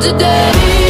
today.